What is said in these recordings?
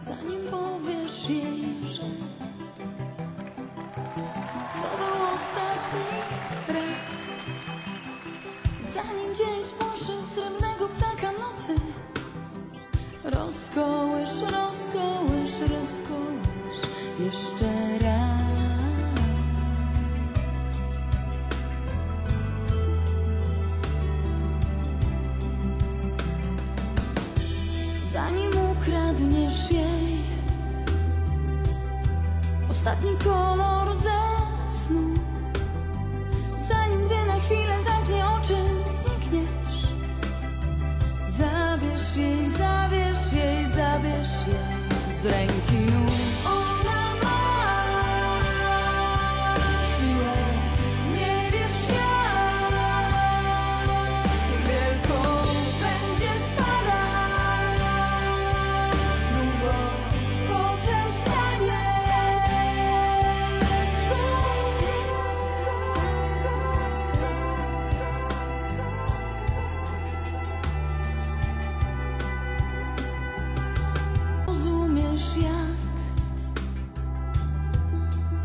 zanim powiesz jej, że to był ostatni raz. Zanim dzień spłoszy srebrnego ptaka nocy, rozkołysz, rozkołysz, rozkołysz jeszcze raz. Zanim ukradniesz jej ostatni kolor ze snu, zanim gdy na chwilę zamknie oczy, znikniesz. Zabierz jej, zabierz jej, zabierz jej z ręki.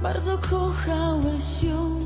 Bardzo kochałeś ją